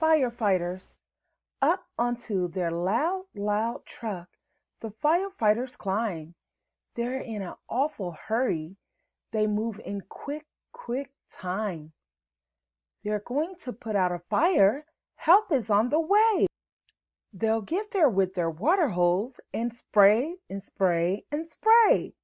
Firefighters Up onto their loud, loud truck the firefighters climb. They're in an awful hurry, they move in quick, quick time. They're going to put out a fire, help is on the way. They'll get there with their water hose and spray and spray and spray.